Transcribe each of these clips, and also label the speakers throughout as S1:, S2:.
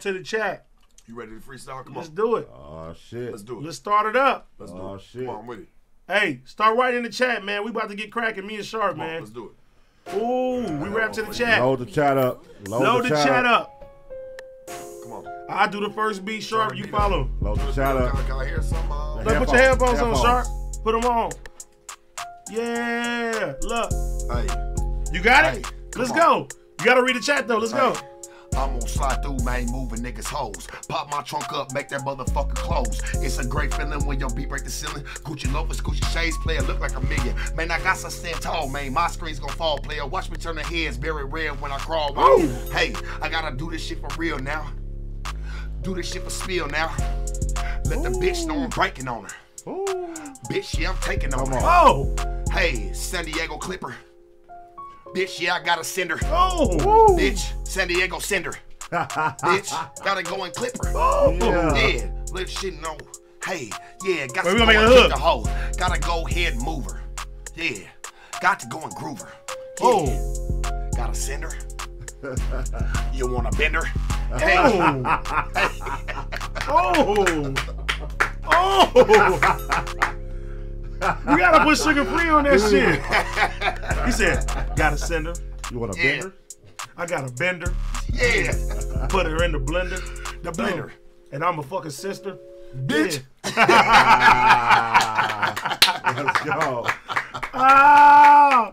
S1: to the chat.
S2: You ready to freestyle? Come on.
S1: Let's
S2: on.
S1: do it.
S3: Oh shit.
S2: Let's do it.
S1: Let's start it up.
S2: Let's do
S3: Oh,
S2: it.
S3: shit.
S2: Come on, I'm with it.
S1: Hey, start writing in the chat, man. We about to get cracking. Me and Sharp,
S2: Come on,
S1: man.
S2: let's do it.
S1: Ooh, we rap to the chat.
S3: Load the chat up. Load,
S1: Load the chat up.
S2: Come on.
S1: I do the first beat, Sharp.
S2: Turn
S1: You
S2: the beat
S1: follow.
S3: Load the
S2: Can
S3: chat
S2: I,
S3: up.
S2: can I hear some? Uh,
S3: Yeah.
S1: Look, put your headphones on, Sharp. Put them on. Yeah. Look.
S2: hey.
S1: You got
S2: Hey,
S1: it?
S2: come
S1: Let's
S2: on.
S1: go. You got to read the chat, though. Let's go.
S2: I'm gonna slide through, man, moving niggas' hoes. Pop my trunk up, make that motherfucker close. It's a great feeling when your beat break the ceiling. Gucci loafers, Gucci shades, player look like a million. Man, I got some stand tall, man. My screen's gonna fall, player. Watch me turn the heads, very red when I crawl. Hey, I gotta do this shit for real now. Do this shit for spill now. Let the bitch know I'm breaking on her.
S3: Ooh.
S2: Bitch, yeah, I'm taking on
S3: Come
S2: her.
S1: Oh.
S2: Hey, San Diego Clipper. Bitch, yeah, I gotta send her.
S1: Oh.
S2: Bitch, San Diego send her. Bitch, gotta go and clip her.
S1: Oh.
S3: Yeah.
S2: Yeah, let shit know. Hey, yeah, got
S1: Wait,
S2: to go
S1: gonna make
S2: and
S1: a hook.
S2: the hoe. Gotta go ahead and move her. Yeah, got to go and groove her. Yeah,
S1: Oh.
S2: gotta send her. you wanna bend her? Hey,
S1: Oh. Oh. Oh. We gotta put sugar free on that shit. He said, gotta send her.
S3: You want a
S2: Yeah.
S3: bender?
S1: I got a bender.
S2: yeah,
S1: Put her in the blender.
S2: the blender.
S1: And I'm a fucking sister.
S2: Bitch.
S3: Let's go.
S1: Ah.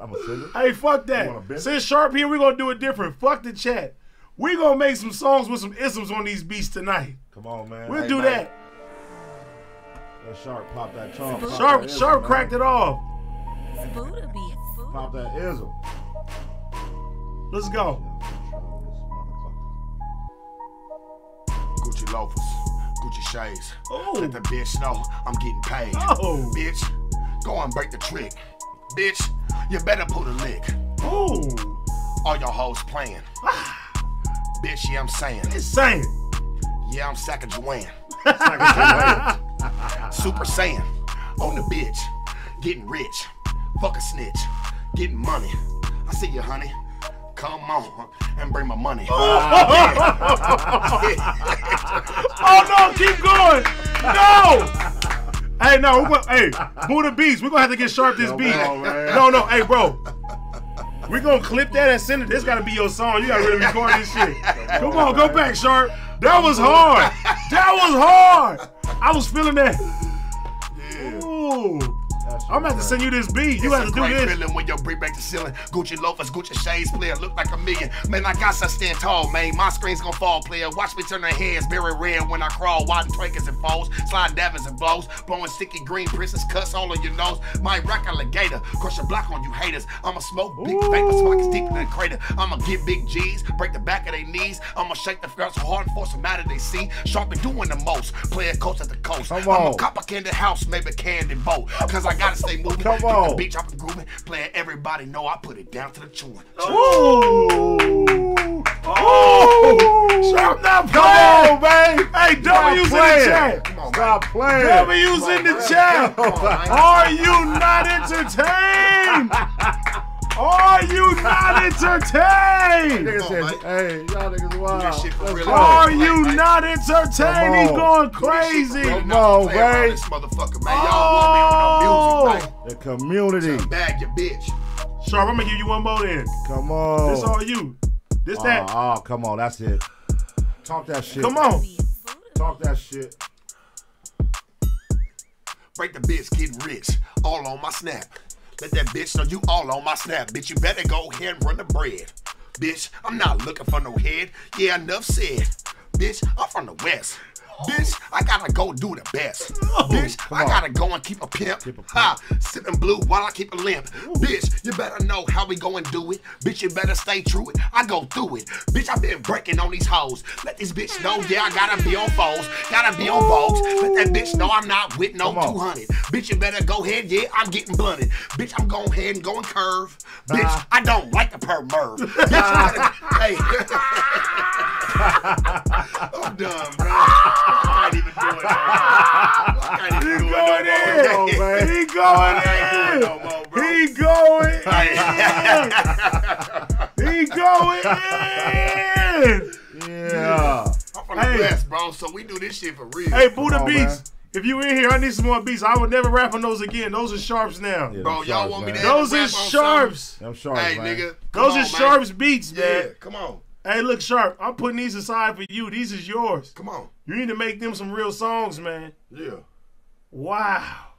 S3: I'm a sender.
S1: Hey, fuck that.
S3: bend?
S1: Since Sharp here, we're gonna do it different. Fuck the chat. We're gonna make some songs with some isms on these beats tonight.
S3: Come on, man.
S1: We'll
S2: Hey,
S1: do
S2: man.
S1: that.
S3: Let Sharp pop that charm. Pop
S1: Sharp, Sharp
S3: man.
S1: cracked it off.
S4: Buddha beats.
S3: Pop that ism.
S1: Let's go.
S2: Gucci loafers, Gucci shades.
S1: Oh.
S2: Let the bitch know I'm getting paid.
S1: Oh.
S2: Bitch, go and break the trick. Bitch, you better put a lick.
S1: Oh,
S2: All your hoes playing. Bitch, yeah, I'm saying.
S1: it's saying.
S2: Yeah, I'm Sacking Joanne. Super Saiyan. On the bitch. Getting rich. Fuck a snitch. Getting money. I see you, honey. Come on and bring my money.
S1: Oh, oh no, keep going. No. Hey, no, we gonna, hey, Buddha Beats, we're gonna have to get Sharp this
S3: Come
S1: beat.
S3: man.
S1: No, no, hey, bro. We're gonna clip that and send it. This gotta be your song. You gotta really record this shit. Come on, go back, Sharp. That was hard. That was hard. I was feeling that. I'm about to send you this beat. You have to do this.
S2: feeling when your brick break the ceiling. Gucci loafers, Gucci shades, player look like a million. Man, I got to stand tall, man. My screen's gonna fall, player. Watch me turn their heads very red when I crawl. Widen twinkers and foes, slide davins and blows, blowing sticky green princess cuts all on your nose. My rock alligator, crush a block on you haters. I'ma smoke big vapor, smoke deep in the crater. I'ma get big G's, break the back of their knees. I'ma shake the girls so hard and force them out of they see. Sharp been doing the most, player coast at the coast.
S3: Come
S2: I'ma
S3: on.
S2: cop a candy house, maybe candy boat. Cause I gotta stay moving.
S3: Come
S2: Keep
S3: on.
S2: The beat dropping grooving, playing everybody know I put it down to the tune.
S1: Ooh. Oh. oh. Sharp not
S3: Come on, man.
S1: Hey, W's in the chat.
S2: Come on,
S3: Stop playing.
S1: W's in the chat. Are you not entertained? Are you not entertained?
S3: Nigga said, hey, y'all niggas wild.
S2: shit for real.
S1: Are you not entertained? He's going
S2: Do this shit for
S1: crazy.
S2: real,
S3: Come
S2: not
S3: on,
S2: play. This motherfucker, man. Y'all
S3: The community.
S2: man. Bag your bitch.
S1: Sharp, I'm gonna give you one more then.
S3: Come on.
S1: This all you. This
S3: oh,
S1: that.
S3: oh, come on. That's it. Talk that shit.
S1: Come on.
S3: Talk that shit.
S2: Break the bitch, getting rich. All on my snap. Let that bitch know you all on my snap. Bitch, you better go ahead and run the bread. Bitch, I'm not looking for no head. Yeah, enough said. Bitch, I'm from the west. Bitch, I gotta go do the best. Bitch, I
S3: on.
S2: gotta go and keep a pimp.
S3: Keep a pimp.
S2: Ha, sipping blue while I keep a limp. Bitch, you better know how we go and do it. Bitch, you better stay true it. I go through it. Bitch, I been breaking on these hoes. Let this bitch know, yeah, I gotta be on foes. Gotta be on vogues. Let that bitch know I'm not with no
S3: Come on.
S2: 200. Bitch, you better go ahead, yeah, I'm getting blunted. Bitch, I'm going ahead and going curve. Bitch, I don't like the perm merve. Bitch, better, hey. I'm done, bro he
S1: going in.
S2: No more,
S3: man.
S1: He going in.
S2: No more.
S1: He going in. he going in.
S3: Yeah.
S1: I'm from the hey.
S2: West, bro, so we do this shit for real.
S1: Hey, Buddha Beats. If you in here, I need some more beats. I would never rap on those again. Those are sharps now.
S3: Yeah,
S2: Bro, y'all want me to
S1: Those are sharps.
S3: Them sharps,
S2: hey,
S3: man.
S2: nigga.
S1: Those
S2: on,
S1: are
S2: man.
S1: sharps beats,
S2: yeah,
S1: man.
S2: Come on.
S1: Hey, look, Sharp, I'm putting these aside for you. These is yours.
S2: Come on.
S1: You need to make them some real songs, man.
S2: Yeah.
S1: Wow.